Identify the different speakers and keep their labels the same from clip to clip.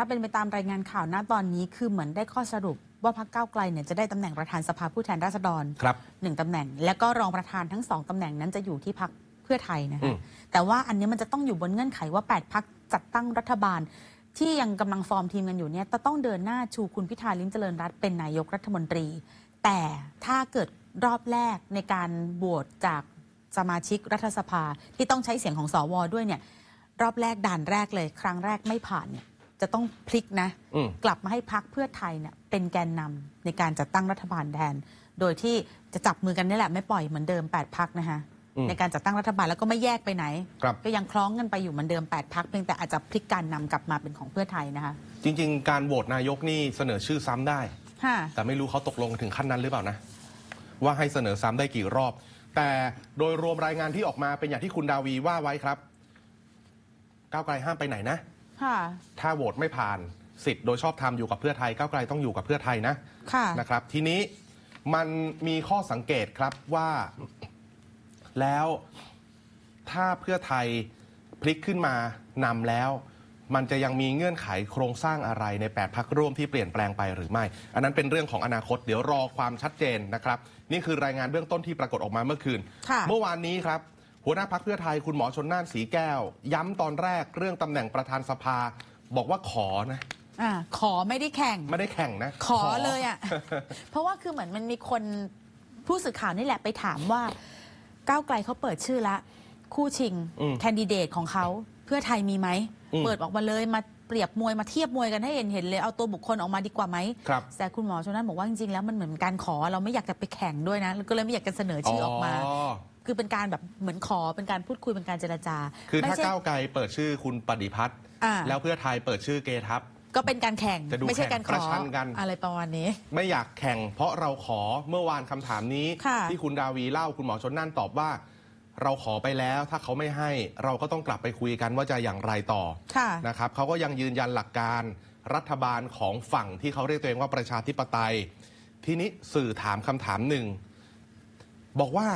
Speaker 1: ถ้าเป็นไปตามรายงานข่าวณตอนนี้คือเหมือนได้ข้อสรุปว่าพรรคก้าวไกลเนี่ยจะได้ตำแหน่งประธานสภาผู้แทนราษฎร
Speaker 2: ครับ
Speaker 1: หนึ่งตำแหน่ง แล้วก็รองประธานทั้งสองตำแหน่งนั้นจะอยู่ที่พรรคเพื่อไทยนะ
Speaker 2: อื
Speaker 1: คะ
Speaker 2: ม
Speaker 1: แต่ว่าอันนี้มันจะต้องอยู่บนเงื่อนไขว่า 8พักจัดตั้งรัฐบาล ที่ยังกำลังฟอร์มทีมกันอยู่เนี่ยจะต้องเดินหน้าชูคุณพิธาลิ้มเจริญรัตน์เป็นนายกรัฐมนตรี แต่ถ้าเกิดรอบแรกในการโหวตจากสมาชิกรัฐสภาที่ต้องใช้เสียงของสวด้วยเนี่ย รอบแรกด่านแรกเลย ครั้งแรกไม่ผ่านเนี่ย จะต้องพลิกนะ
Speaker 2: อืม
Speaker 1: กลับมาให้พักเพื่อไทยเนี่ยเป็นแกนนำในการจัดตั้งรัฐบาลแทน โดยที่จะจับมือกันนี่แหละไม่ปล่อยเหมือนเดิม8พักนะคะ
Speaker 2: อืม
Speaker 1: ในการจัดตั้งรัฐบาลแล้วก็ไม่แยกไปไหน
Speaker 2: ครับ
Speaker 1: ก็ยังคล้องกันไปอยู่เหมือนเดิม8พักเพียงแต่อาจจะพลิกการนำกลับมาเป็นของเพื่อไทยนะคะ
Speaker 2: จริง ๆ การโหวตนายกนี่เสนอชื่อซ้ำได้
Speaker 1: ค่ะ
Speaker 2: แต่ไม่รู้เขาตกลงถึงขั้นนั้นหรือเปล่านะ ว่าให้เสนอซ้ำได้กี่รอบ แต่โดยรวมรายงานที่ออกมาเป็นอย่างที่คุณดาวีว่าไว้ครับ ก้าวไกลห้ามไปไหนนะ
Speaker 1: ค่ะ
Speaker 2: ถ้าโหวตไม่ผ่านสิทธิ์โดยชอบธรรมอยู่กับเพื่อไทยก้าวไกลต้องอยู่กับเพื่อไทยนะ
Speaker 1: ค่ะ
Speaker 2: นะครับ ทีนี้มันมีข้อสังเกตครับว่า แล้วถ้าเพื่อไทยพลิกขึ้นมานำแล้ว มันจะยังมีเงื่อนไขโครงสร้างอะไรใน 8พักร่วมที่เปลี่ยนแปลงไปหรือไม่ อันนั้นเป็นเรื่องของอนาคตเดี๋ยวรอความชัดเจนนะครับ นี่คือรายงานเบื้องต้นที่ปรากฏออกมาเมื่อคืน
Speaker 1: ค่ะ
Speaker 2: เมื่อวานนี้ครับ หัวหน้าพักเพื่อไทยคุณหมอชนน่านสีแก้ว ย้ำตอนแรกเรื่องตำแหน่งประธานสภา บอกว่าขอนะ
Speaker 1: อ่าขอไม่ได้แข่ง
Speaker 2: ไม่ได้แข่งนะ
Speaker 1: ขอเลยอะ่ะ เพราะว่าคือเหมือนมันมีคนผู้สื่อข่าวนี่แหละไปถามว่า ก้าวไกลเขาเปิดชื่อละ คู่ชิง
Speaker 2: อืม
Speaker 1: แคนดิเดตของเขาเพื่อไทยมีไหม
Speaker 2: อืม
Speaker 1: เปิดออกมาเลยมาเปรียบมวยมาเทียบมวยกันให้เห็นเห็นเลยเอาตัวบุคคลออกมาดีกว่าไหม
Speaker 2: ครับ
Speaker 1: แต่คุณหมอชนนั่นบอกว่าจริงๆแล้วมันเหมือนการขอเราไม่อยากจะไปแข่งด้วยนะ ก็เลยไม่อยากจะเสนอชื่อออกมา คือเป็นการแบบเหมือนขอเป็นการพูดคุยเป็นการเจรจา
Speaker 2: คือ
Speaker 1: ไม่
Speaker 2: ถ้า
Speaker 1: ใช่
Speaker 2: ก้าวไกลเปิดชื่อคุณปฏิพัฒน์
Speaker 1: อ่า
Speaker 2: แล้วเพื่อไทยเปิดชื่อเกทับ
Speaker 1: ก็เป็นการแข่ง
Speaker 2: จะดู
Speaker 1: ไม่ใช่การข
Speaker 2: แข่
Speaker 1: อง
Speaker 2: ประชันกัน
Speaker 1: อะไรประมาณนี้
Speaker 2: ไม่อยากแข่ง เพราะเราขอเมื่อวานคำถามนี้
Speaker 1: ค่ะ
Speaker 2: ที่คุณดาวีเล่าคุณหมอชนน่านตอบว่า เราขอไปแล้วถ้าเขาไม่ให้เราก็ต้องกลับไปคุยกันว่าจะอย่างไรต่อ
Speaker 1: ค่ะ
Speaker 2: นะครับเขาก็ยังยืนยันหลักการรัฐบาลของฝั่งที่เขาเรียกตัวเองว่าประชาธิปไตย ทีนี้สื่อถามคำถามหนึ่ง บอกว่า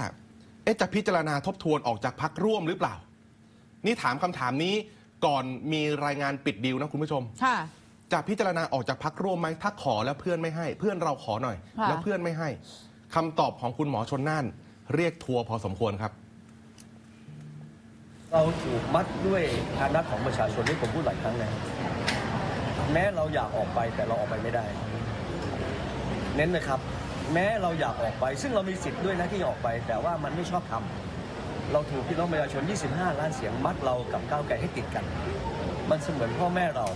Speaker 2: เอ๊ะจะพิจารณาทบทวนออกจากพักร่วมหรือเปล่า นี่ถามคำถามนี้ก่อนมีรายงานปิดดีลนะคุณผู้ชม
Speaker 1: ค่ะ
Speaker 2: จะพิจารณาออกจากพักร่วมไหมถ้าขอแล้วเพื่อนไม่ให้ เพื่อนเราขอหน่อย
Speaker 1: ค่ะ
Speaker 2: แล้วเพื่อนไม่ให้คำตอบของคุณหมอชนน่าน เรียกทัวร์พอสมควรครับ
Speaker 3: เราถูกมัดด้วยฐานะของประชาชนที่ผมพูดหลายครั้งแล้วแม้เราอยากออกไปแต่เราออกไปไม่ได้ เน้นนะครับ แม้เราอยากออกไป ซึ่งเรามีสิทธิ์ด้วยนะที่จะออกไป แต่ว่ามันไม่ชอบทำเราถูกพี่น้องประชาชน 25 ล้านเสียงมัดเรากับก้าวไกลให้ติดกัน มันเสมือนพ่อแม่เรา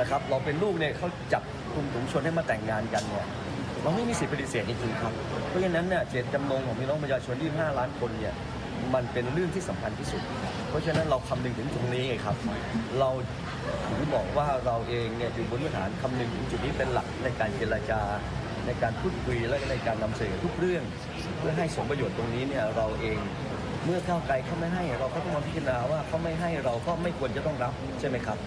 Speaker 3: นะครับ เราเป็นลูกเนี่ยเขาจับกลุ่มถุงชนให้มาแต่งงานกันเนี่ยเราไม่มีสิทธิปฏิเสธจริงๆครับ เพราะฉะนั้นเนี่ยเจตจำนงของพี่น้องประชาชน 25 ล้านคนเนี่ยมันเป็นเรื่องที่สำคัญที่สุด เพราะฉะนั้นเราคำนึงถึงตรงนี้ไงครับ เราถึงบอกว่าเราเองเนี่ยอยู่บนพื้นฐานคำนึงถึงจุดนี้เป็นหลักในการเจรจา ในการพูดคุยและในการนำเสนอทุกเรื่อง เพื่อให้สมประโยชน์ตรงนี้เนี่ยเราเองเมื่อก้าวไกลเขาไม่ให้ เราก็ต้องมาพิจารณาว่าเขาไม่ให้เราก็ไม่ควรจะต้องรับใช่ไหมครับ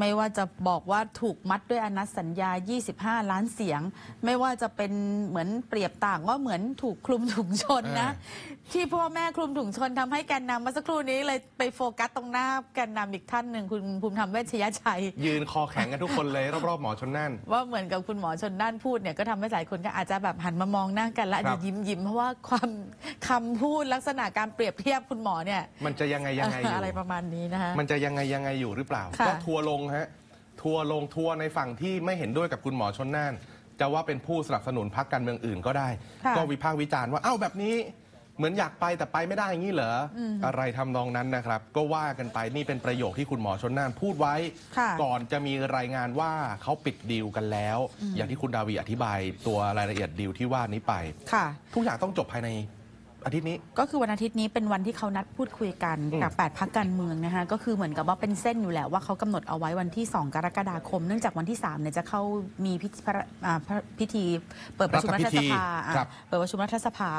Speaker 1: ไม่ว่าจะบอกว่าถูกมัดด้วยอนัตสัญญา 25 ล้านเสียง ไม่ว่าจะเป็นเหมือนเปรียบต่างว่าเหมือนถูกคลุมถุงชนนะ ที่พ่อแม่คลุมถุงชนทำให้แกนนำเมื่อสักครู่นี้เลยไปโฟกัสตรงหน้าแกนนำอีกท่านหนึ่งคุณภูมิธรรมเวชยชัย
Speaker 2: ยืนคอแข็งกันทุกคนเลย รอบๆหมอชนน่าน
Speaker 1: ว่าเหมือนกับคุณหมอชนน่านพูดเนี่ยก็ทำให้หลายคนก็อาจจะแบบหันมามองหน้ากันและอาจ
Speaker 2: ครั
Speaker 1: จะ
Speaker 2: บ
Speaker 1: ยิ้มยิ้มเพราะว่าความคำพูดลักษณะการเปรียบเทียบคุณหมอเนี่ย
Speaker 2: มันจะยังไงยังไงอยู่
Speaker 1: อะไรประมาณนี้นะคะ
Speaker 2: มันจะยังไงยังไงอยู่หรือเปล่า
Speaker 1: ค่ะ
Speaker 2: ก็ทัวร์ลงฮะทัวร์ลงทัวร์ในฝั่งที่ไม่เห็นด้วยกับคุณหมอชนน่าน จะว่าเป็นผู้สนับสนุนพรรคการเมืองอื่นก็ได้
Speaker 1: ค่ะ
Speaker 2: ก็วิพากษ์วิจารณ์ว่าเอ้าแบบนี้เหมือนอยากไปแต่ไปไม่ได้อย่างนี้เหรอออะไรทำนองนั้นนะครับ ก็ว่ากันไปนี่เป็นประโยคที่คุณหมอชนน่านพูดไว้
Speaker 1: ค่ะ
Speaker 2: ก่อนจะมีรายงานว่าเขาปิดดีลกันแล้ว อย่างที่คุณดาวีอธิบายตัวรายละเอียดดีลที่ว่านี้ไป
Speaker 1: ค่ะ
Speaker 2: ทุกอย่างต้องจบภายใน อาทิตย์นี้
Speaker 1: ก็คือวันอาทิตย์นี้เป็นวันที่เขานัดพูดคุยกัน
Speaker 2: อืม
Speaker 1: กับ 8พักการเมืองนะคะก็คือเหมือนกับว่าเป็นเส้นอยู่แล้วว่าเขากำหนดเอาไว้วันที่ 2 กรกฎาคม เนื่องจากวันที่3เนี่ยจะเข้ามีพิธีพระอ่าพระพิธีเปิดประชุมรัฐสภาอะ
Speaker 2: ครับ
Speaker 1: เปิดประชุมรัฐสภา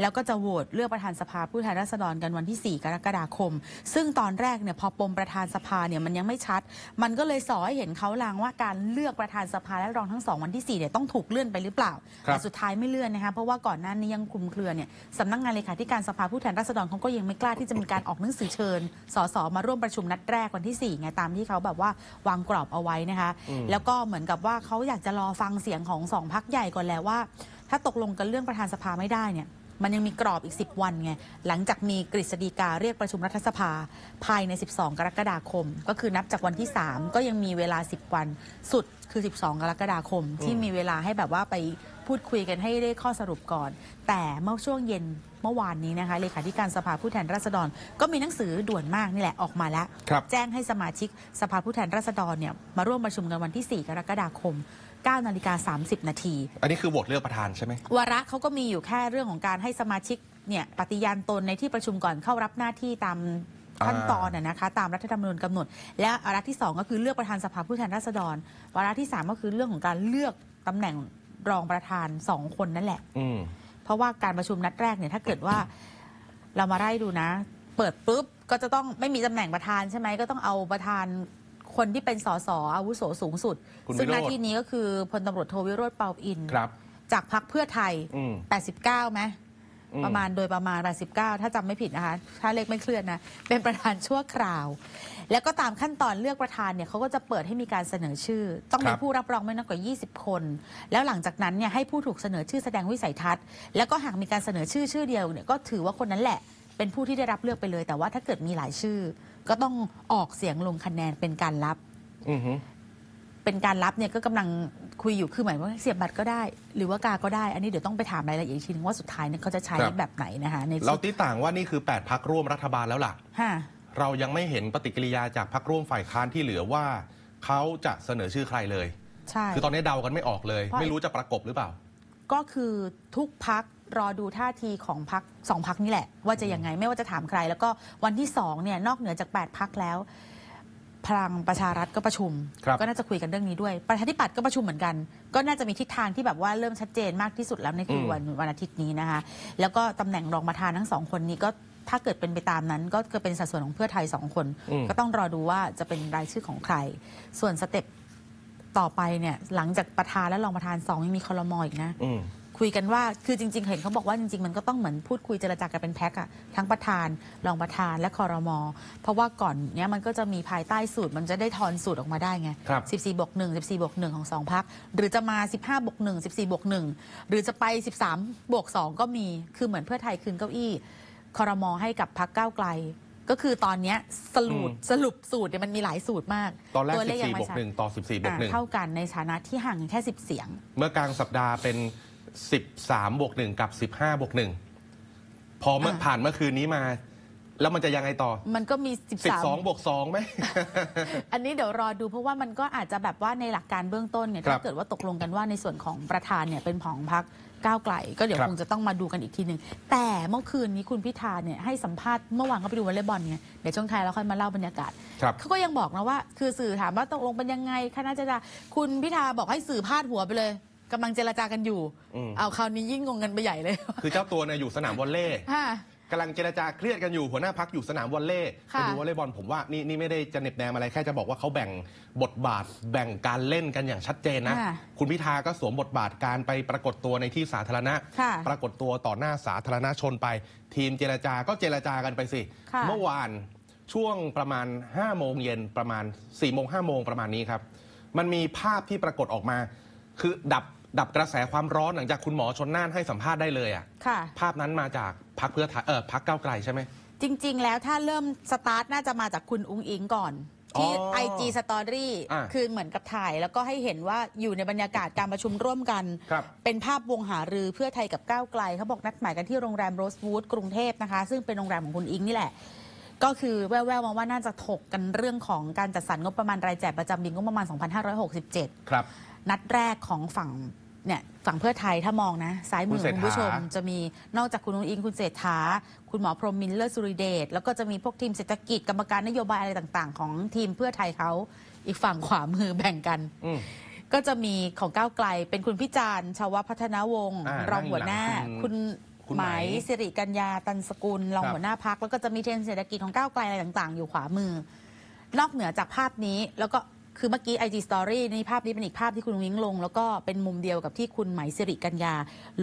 Speaker 1: แล้วก็จะโหวตเลือกประธานสภาผู้แทนราษฎรกันวันที่ 4 กรกฎาคม ซึ่งตอนแรกเนี่ยพอปมประธานสภาเนี่ยมันยังไม่ชัด มันก็เลยสอให้เห็นเขาลางว่าการเลือกประธานสภาและรองทั้งสองวันที่4เนี่ยต้องถูกเลื่อนไปหรือเปล่า
Speaker 2: ครับ
Speaker 1: แต่สุดท้ายไม่เลื่อนนะคะเพราะว่าก่อนหน้านี้ยังคลุมเครือเนี่ยสำนักงานเลขาธิการสภาผู้แทนราษฎรเขาก็ยังไม่กล้าที่จะมีการออกหนังสือเชิญสสมาร่วมประชุมนัดแรกวันที่ 4 ไงตามที่เขาแบบว่าวางกรอบเอาไว้นะคะ แล้วก็เหมือนกับว่าเขาอยากจะรอฟังเสียงของสองพักใหญ่ก่อนแล้วว่า ถ้าตกลงกันเรื่องประธานสภาไม่ได้เนี่ยมันยังมีกรอบอีก 10 วันไง หลังจากมีกฤษฎีกาเรียกประชุมรัฐสภาภายใน 12 กรกฎาคม ก็คือนับจากวันที่ 3 ก็ยังมีเวลา 10 วัน สุดคือ 12 กรกฎาคม ที่มีเวลาให้แบบว่าไป พูดคุยกันให้ได้ข้อสรุปก่อน แต่เมื่อช่วงเย็นเมื่อวานนี้นะคะเลขาธิการสภาผู้แทนราษฎร ก็มีหนังสือด่วนมากนี่แหละออกมาแล้ว
Speaker 2: ครับ
Speaker 1: แจ้งให้สมาชิกสภาผู้แทนราษฎรเนี่ยมาร่วมประชุมกันวันที่ 4 กรกฎาคม9นาฬิกา30 นาที
Speaker 2: อันนี้คือโหวตเลือกประธานใช่ไหม
Speaker 1: วาระเขาก็มีอยู่แค่เรื่องของการให้สมาชิกเนี่ยปฏิญาณตนในที่ประชุมก่อนเข้ารับหน้าที่ตามขั้นตอนน่ะนะคะตามรัฐธรรมนูญกำหนด และวาระที่ 2 ก็คือเลือกประธานสภาผู้แทนราษฎรวาระที่ 3 ก็คือเรื่องของการเลือกตำแหน่ง รองประธาน2คนนั่นแหละ
Speaker 2: อืม
Speaker 1: เพราะว่าการประชุมนัดแรกเนี่ยถ้าเกิดว่าเรามาไล่ดูนะ เปิดปุ๊บก็จะต้องไม่มีตำแหน่งประธานใช่ไหมก็ต้องเอาประธานคนที่เป็นสสอาวุโสสูงสุด
Speaker 2: คุณ
Speaker 1: ซึ่ง
Speaker 2: วิโรจน์
Speaker 1: หน้าที่นี้ก็คือพลตำรวจโทวิโรจน์เปาอิน
Speaker 2: ครับ
Speaker 1: จากพักเพื่อไทย
Speaker 2: อืม
Speaker 1: 89ไหม
Speaker 2: อืม
Speaker 1: ประมาณโดยประมาณ89ถ้าจำไม่ผิดนะคะ ถ้าเลขไม่เคลื่อนนะ เป็นประธานชั่วคราว แล้วก็ตามขั้นตอนเลือกประธานเนี่ยเขาก็จะเปิดให้มีการเสนอชื่อ ต้องมีผู้รับรองไม่น้อยกว่า 20 คน แล้วหลังจากนั้นเนี่ยให้ผู้ถูกเสนอชื่อแสดงวิสัยทัศน์ แล้วก็หากมีการเสนอชื่อชื่อเดียวเนี่ยก็ถือว่าคนนั้นแหละเป็นผู้ที่ได้รับเลือกไปเลย แต่ว่าถ้าเกิดมีหลายชื่อ ก็ต้องออกเสียงลงคะแนนเป็นการรับ
Speaker 2: อือฮึ
Speaker 1: เป็นการรับเนี่ยก็กำลังคุยอยู่คือหมายว่าเสียบบัตรก็ได้ หรือว่ากาก็ได้ อันนี้เดี๋ยวต้องไปถามรายละเอียดอีกทีนึงว่าสุดท้ายเนี่ยเขาจะใช้
Speaker 2: ครับ
Speaker 1: แบบไหนนะคะใน
Speaker 2: เรา
Speaker 1: สุด
Speaker 2: ที่ต่างว่านี่คือ 8พักร่วมรัฐบาลแล้วล่ะ
Speaker 1: ฮะ
Speaker 2: เรายังไม่เห็นปฏิกิริยาจากพักร่วมฝ่ายค้านที่เหลือว่าเขาจะเสนอชื่อใครเลย
Speaker 1: ใช่
Speaker 2: คือตอนนี้เดากันไม่ออกเลย
Speaker 1: เพราะ
Speaker 2: ไม่รู้จะประกบหรือเปล่า
Speaker 1: ก็คือทุกพักรอดูท่าทีของพักสองพักนี่แหละ ว่าจะยังไงไม่ว่าจะถามใคร แล้วก็วันที่สองเนี่ยนอกเหนือจาก8พักแล้ว พลังประชารัฐก็ประชุม
Speaker 2: ครับ
Speaker 1: ก็น่าจะคุยกันเรื่องนี้ด้วย ประชาธิปัตย์ก็ประชุมเหมือนกัน ก็น่าจะมีทิศทางที่แบบว่าเริ่มชัดเจนมากที่สุดแล้วในคือวันวันอาทิตย์นี้นะคะแล้วก็ตำแหน่งรองประธานทั้งสองคนนี้ก็ถ้าเกิดเป็นไปตามนั้น ก็คือเป็นสัดส่วนของเพื่อไทยสองคน
Speaker 2: อืม
Speaker 1: ก็ต้องรอดูว่าจะเป็นรายชื่อของใคร ส่วนสเต็ปต่อไปเนี่ยหลังจากประธานและรองประธานสองยังมีคอรมออีกนะ
Speaker 2: อืม
Speaker 1: คุยกันว่าคือจริง ๆ เห็นเขาบอกว่าจริง ๆ มันก็ต้องเหมือนพูดคุยเจรจากันเป็นแพ็คอะทั้งประธานรองประธานและคอรมอเพราะว่าก่อนเนี้ยมันก็จะมีภายใต้สูตร มันจะได้ทอนสูตรออกมาได้ไง
Speaker 2: ครับ
Speaker 1: 14บวก1 14บวก1ของสองพักหรือจะมา 15บวก1 14บวก1หรือจะไป 13บวก2ก็มีคือเหมือนเพื่อไทยคืนเก้าอี้คอรมอให้กับพักก้าวไกล ก็คือตอนเนี้ยสรุปสรุปสูตรเนี่ยมันมีหลายสูตรมาก
Speaker 2: ตอนแรก
Speaker 1: วเลขยัง
Speaker 2: 14 บ
Speaker 1: ไม่
Speaker 2: วก
Speaker 1: ชัด
Speaker 2: 1 ต่อ 14 บวก
Speaker 1: อ่า
Speaker 2: 1
Speaker 1: เท่ากันในฐานะที่ห่างกันแค่ 10 เสียง
Speaker 2: เมื่อกลางสัปดาห์เป็น 13บวก1กับ 15บวก1พอเมื่อ
Speaker 1: อ่า
Speaker 2: ผ่านเมื่อคืนนี้มา แล้วมันจะยังไงต่อ
Speaker 1: มันก็มี 13
Speaker 2: 12บวก2ไหม
Speaker 1: อันนี้เดี๋ยวรอดูเพราะว่ามันก็อาจจะแบบว่าในหลักการเบื้องต้นเนี่ย
Speaker 2: ครับ
Speaker 1: ถ้าเกิดว่าตกลงกันว่าในส่วนของประธานเนี่ยเป็นของพักก้าวไกล ก็เดี๋ยว
Speaker 2: ครับ
Speaker 1: คงจะต้องมาดูกันอีกทีหนึ่งแต่เมื่อคืนนี้คุณพิธาเนี่ยให้สัมภาษณ์เมื่อวานก็ไปดูวอลเลย์บอลไงเดี๋ยวช่วงท้ายเราค่อยมาเล่าบรรยากาศ
Speaker 2: ครับ
Speaker 1: เขาก็ยังบอกนะว่า คือสื่อถามว่าตกลงเป็นยังไงคณะเจรจาคุณพิธาบอกให้สื่อพาดหัวไปเลย กำลังเจรจากันอยู่
Speaker 2: อืม
Speaker 1: เอาคราวนี้ยิ่งงงกันไปใหญ่เลย
Speaker 2: คือเจ้าตัวเนี่ยอยู่สนามวอลเล่
Speaker 1: ฮะ
Speaker 2: กำลังเจรจาเครียดกันอยู่หัวหน้าพักอยู่สนามวอลเล่
Speaker 1: ค่ะ
Speaker 2: ไปดูวอลเลย์บอลผมว่านี่นี่ไม่ได้จะเหน็บแนมอะไรแค่จะบอกว่าเขาแบ่งบทบาทแบ่งการเล่นกันอย่างชัดเจนนะ
Speaker 1: ค่ะ
Speaker 2: คุณพิธาก็สวมบทบาทการไปปรากฏตัวในที่สาธารณะ
Speaker 1: ค่ะ
Speaker 2: ปรากฏตัวต่อหน้าสาธารณชนไป ทีมเจรจาก็เจรจากันไปสิ
Speaker 1: ค่ะ
Speaker 2: เมื่อวานช่วงประมาณ5โมงเย็นประมาณ4โมง5โมงประมาณนี้ครับ มันมีภาพที่ปรากฏออกมา คือดับ ดับกระแสความร้อนหลังจากคุณหมอชนน่านให้สัมภาษณ์ได้เลยอะ
Speaker 1: ค่ะ
Speaker 2: ภาพนั้นมาจากพักเพื่อไทยเออพักเก้าวไกลใช่ไหม
Speaker 1: จริง ๆ แล้วถ้าเริ่มสตาร์ทน่าจะมาจากคุณอุ้งอิงก่อน ที่
Speaker 2: อ๋อ
Speaker 1: IG Story
Speaker 2: อะ
Speaker 1: คือเหมือนกับถ่าย แล้วก็ให้เห็นว่าอยู่ในบรรยากาศการประชุมร่วมกัน
Speaker 2: ครับ
Speaker 1: เป็นภาพวงหารือเพื่อไทยกับก้าวไกลเขาบอกนัดหมายกันที่โรงแรมโรสวูดกรุงเทพนะคะ ซึ่งเป็นโรงแรมของคุณอิงนี่แหละ ก็คือแว่วๆมาว่าน่าจะถกกันเรื่องของการจัดสรรงบประมาณรายจ่ายประจำปีงบประมาณ 2567
Speaker 2: ครับ
Speaker 1: นัดแรกของฝั่ง เนี่ยฝั่งเพื่อไทยถ้ามองนะซ้ายมือ
Speaker 2: คุณเศรษ
Speaker 1: คุณ
Speaker 2: ฐา
Speaker 1: ผู้ชมจะมีนอกจากคุณนุ้งอิงคุณเศรษฐา คุณหมอพรหมมินทร์เลิศสุริเดชแล้วก็จะมีพวกทีมเศรษฐกิจกรรมการนโยบายอะไรต่าง ๆ ของทีมเพื่อไทยเขาอีกฝั่งขวามือแบ่งกัน
Speaker 2: อืม
Speaker 1: ก็จะมีของก้าวไกลเป็นคุณพิจารณ์ชาวพัฒนาวงศ์
Speaker 2: อ่าร
Speaker 1: องหัวหน้า
Speaker 2: นั่งหลังคุ
Speaker 1: คุณ
Speaker 2: ณคุณ
Speaker 1: ไหม
Speaker 2: ไหม
Speaker 1: สิริกัญญาตันสกุลรอง
Speaker 2: ครับ
Speaker 1: หัวหน้าพักแล้วก็จะมีเทรนด์เศรษฐกิจของก้าวไกลอะไรต่าง ๆ อยู่ขวามือนอกเหนือจากภาพนี้แล้วก็ คือเมื่อกี้ IG Story ในภาพนี้เป็นอีกภาพที่คุณวิ้งลง แล้วก็เป็นมุมเดียวกับที่คุณไหมสิริกัญญา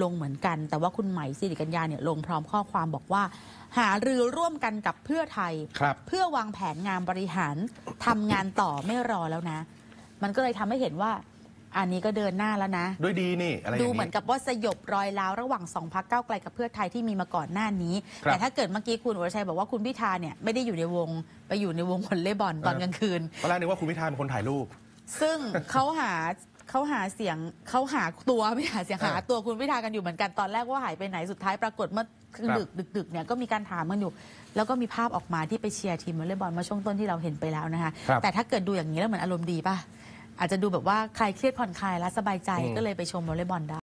Speaker 1: ลงเหมือนกัน แต่ว่าคุณไหมสิริกัญญาเนี่ยลงพร้อมข้อความบอกว่า หารือร่วมกันกับเพื่อไทย
Speaker 2: ครับ
Speaker 1: เพื่อวางแผนงานบริหารทำงานต่อไม่รอแล้วนะ มันก็เลยทำให้เห็นว่า อันนี้ก็เดินหน้าแล้วนะ
Speaker 2: ด้วยดีนี่อะไรอย่าง
Speaker 1: ดู
Speaker 2: นี้
Speaker 1: เหมือนกับว่าสยบรอยร้าวระหว่างสองพักเก้าวไกลกับเพื่อไทยที่มีมาก่อนหน้านี้
Speaker 2: ครับ
Speaker 1: แต่ถ้าเกิดเมื่อกี้คุณอุรชัยบอกว่าคุณพิธาเนี่ยไม่ได้อยู่ในวงไปอยู่ในวงวอลเลย์บอลตอนกลางคืน
Speaker 2: ตอนแรกนึกว่าคุณพิธาเป็นคนถ่ายรูป
Speaker 1: ซึ่ง เขาหาเขาหาเสียงเขาหาตัวไม่หาเสียง
Speaker 2: เออ
Speaker 1: หาตัวคุณพิธากันอยู่เหมือนกันตอนแรกว่าหายไปไหนสุดท้ายปรากฏเมื่อ
Speaker 2: ครับ
Speaker 1: ดึกดึกดึกเนี่ยก็มีการถามกันอยู่ แล้วก็มีภาพออกมาที่ไปเชียร์ทีมวอลเลย์บอลเมาช่วงต้นที่เราเห็นไปแล้วนะคะ
Speaker 2: ครับ
Speaker 1: แต่ถ้าเกิดดูอย่างนี้แล้วเหมือนอารมณ์ดีป่ะ อาจจะดูแบบว่าใครเครียดผ่อนคลายและสบายใจ
Speaker 2: อืม
Speaker 1: ก็เลยไปชมวอลเลย์บอลได้